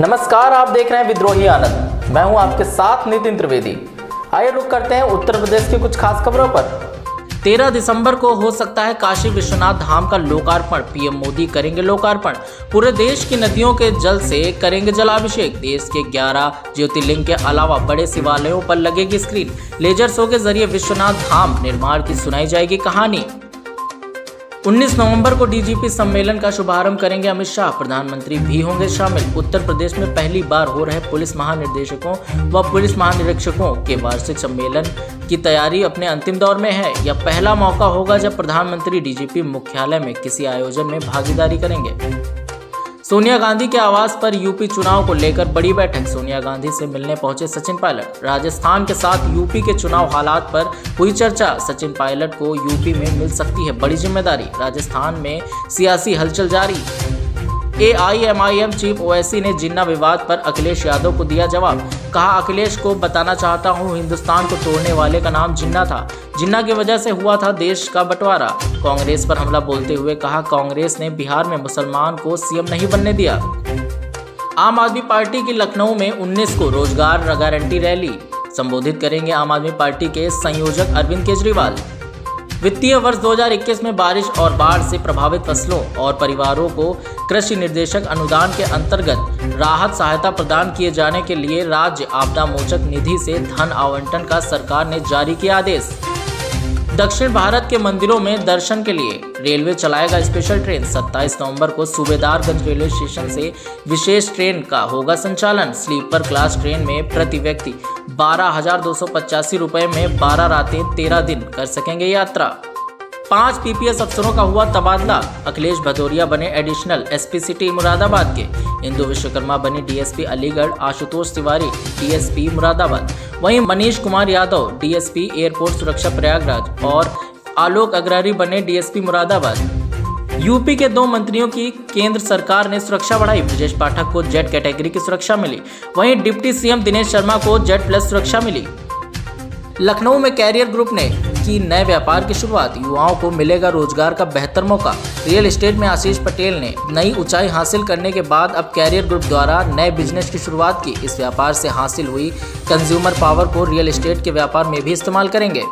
नमस्कार, आप देख रहे हैं विद्रोही आनंद। मैं हूँ आपके साथ नितिन त्रिवेदी। आइए रुक करते हैं उत्तर प्रदेश की कुछ खास खबरों पर। 13 दिसंबर को हो सकता है काशी विश्वनाथ धाम का लोकार्पण। पीएम मोदी करेंगे लोकार्पण। पूरे देश की नदियों के जल से करेंगे जलाभिषेक। देश के 11 ज्योतिर्लिंग के अलावा बड़े शिवालयों पर लगेगी स्क्रीन। लेजर शो के ज़रिए विश्वनाथ धाम निर्माण की सुनाई जाएगी कहानी। 19 नवंबर को डीजीपी सम्मेलन का शुभारंभ करेंगे। अमित शाह प्रधानमंत्री भी होंगे शामिल। उत्तर प्रदेश में पहली बार हो रहे पुलिस महानिदेशकों व पुलिस महानिरीक्षकों के वार्षिक सम्मेलन की तैयारी अपने अंतिम दौर में है। यह पहला मौका होगा जब प्रधानमंत्री डीजीपी मुख्यालय में किसी आयोजन में भागीदारी करेंगे। सोनिया गांधी के आवास पर यूपी चुनाव को लेकर बड़ी बैठक। सोनिया गांधी से मिलने पहुँचे सचिन पायलट। राजस्थान के साथ यूपी के चुनाव हालात पर हुई चर्चा। सचिन पायलट को यूपी में मिल सकती है बड़ी ज़िम्मेदारी। राजस्थान में सियासी हलचल जारी। A I M I M chief Owaisi ने जिन्ना विवाद पर अखिलेश यादव को दिया जवाब। कहा, अखिलेश को बताना चाहता हूँ, हिंदुस्तान को तोड़ने वाले का नाम जिन्ना था। जिन्ना की वजह से हुआ था देश का बंटवारा। कांग्रेस पर हमला बोलते हुए कहा, कांग्रेस ने बिहार में मुसलमान को सीएम नहीं बनने दिया। आम आदमी पार्टी की लखनऊ में 19 को रोज़गार गारंटी रैली। संबोधित करेंगे आम आदमी पार्टी के संयोजक अरविंद केजरीवाल। वित्तीय वर्ष 2021 में बारिश और बाढ़ से प्रभावित फ़सलों और परिवारों को कृषि निर्देशक अनुदान के अंतर्गत राहत सहायता प्रदान किए जाने के लिए राज्य आपदा मोचक निधि से धन आवंटन का सरकार ने जारी किया आदेश। दक्षिण भारत के मंदिरों में दर्शन के लिए रेलवे चलाएगा स्पेशल ट्रेन 27 नवंबर को सूबेदारगंज रेलवे स्टेशन से विशेष ट्रेन का होगा संचालन। स्लीपर क्लास ट्रेन में प्रति व्यक्ति बारह हज़ार दो सौ पचासी रुपए में बारह रातें तेरह दिन कर सकेंगे यात्रा। पाँच पीपीएस अफसरों का हुआ तबादला। अखिलेश भदौरिया बने एडिशनल एसपी सिटी मुरादाबाद के। इंदु विश्वकर्मा बने डीएसपी अलीगढ़, आशुतोष तिवारी डीएसपी मुरादाबाद। वहीं मनीष कुमार यादव डीएसपी एयरपोर्ट सुरक्षा प्रयागराज और आलोक अग्रारी बने डीएसपी मुरादाबाद। यूपी के दो मंत्रियों की केंद्र सरकार ने सुरक्षा बढ़ाई। ब्रजेश पाठक को जेट कैटेगरी की सुरक्षा मिली। वहीं डिप्टी सीएम दिनेश शर्मा को जेट प्लस सुरक्षा मिली। लखनऊ में कैरियर ग्रुप ने की नए व्यापार की शुरुआत। युवाओं को मिलेगा रोज़गार का बेहतर मौका। रियल एस्टेट में आशीष पटेल ने नई ऊंचाई हासिल करने के बाद अब कैरियर ग्रुप द्वारा नए बिज़नेस की शुरुआत की। इस व्यापार से हासिल हुई कंज्यूमर पावर को रियल एस्टेट के व्यापार में भी इस्तेमाल करेंगे।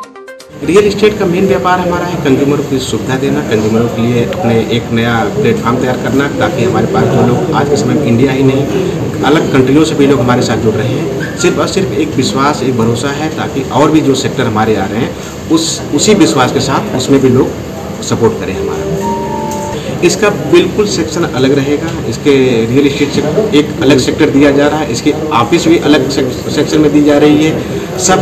रियल इस्टेट का मेन व्यापार हमारा है कंज्यूमर को सुविधा देना, कंज्यूमरों के लिए अपने एक नया प्लेटफॉर्म तैयार करना, ताकि हमारे पास जो लोग आज के समय इंडिया ही नहीं, अलग कंट्रियों से भी लोग हमारे साथ जुड़ रहे हैं। सिर्फ़ और सिर्फ़ एक विश्वास, एक भरोसा है ताकि और भी जो सेक्टर हमारे आ रहे हैं, उस, उसी विश्वास के साथ उसमें भी लोग सपोर्ट करें हमारा। इसका बिल्कुल सेक्शन अलग रहेगा। इसके रियल इस्टेट से एक अलग सेक्टर दिया जा रहा है। इसकी ऑफ़िस भी अलग सेक्शन में दी जा रही है। सब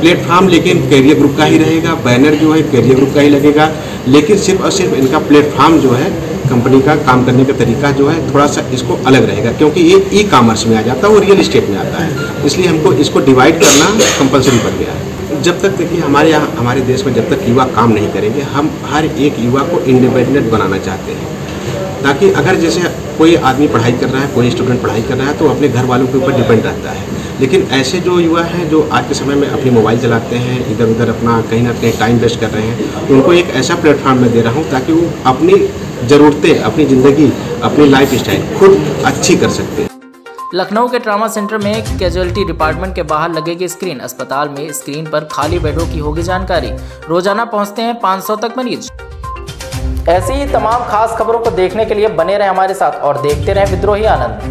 प्लेटफॉर्म लेकिन कैरियर ग्रुप का ही रहेगा। बैनर जो है, कैरियर ग्रुप का ही लगेगा। लेकिन सिर्फ़ और सिर्फ़ इनका प्लेटफॉर्म जो है कंपनी का काम करने का तरीका जो है, थोड़ा सा इसको अलग रहेगा, क्योंकि ये ई कॉमर्स में आ जाता है और रियल इस्टेट में आता है। इसलिए हमको इसको डिवाइड करना कंपलसरी पड़ गया है। जब तक देखिए, हमारे यहाँ, हमारे देश में जब तक युवा काम नहीं करेंगे, हम हर एक युवा को इंडिपेंडेंट बनाना चाहते हैं। ताकि अगर जैसे कोई आदमी पढ़ाई कर रहा है, कोई स्टूडेंट पढ़ाई कर रहा है तो अपने घर वालों के ऊपर डिपेंड रहता है। लेकिन ऐसे जो युवा हैं जो आज के समय में अपनी मोबाइल चलाते हैं इधर उधर अपना कहीं ना कहीं टाइम वेस्ट कर रहे हैं, उनको एक ऐसा प्लेटफॉर्म मैं दे रहा हूँ ताकि वो अपनी ज़रूरतें, अपनी ज़िंदगी, अपनी लाइफ स्टाइल खुद अच्छी कर सकते हैं। लखनऊ के ट्रामा सेंटर में कैजुअलिटी डिपार्टमेंट के बाहर लगेगी स्क्रीन अस्पताल में स्क्रीन पर खाली बेडों की होगी जानकारी। रोज़ाना पहुँचते हैं 500 तक मरीज़। ऐसी ही तमाम खास खबरों को देखने के लिए बने रहे हमारे साथ और देखते रहे विद्रोही आनंद।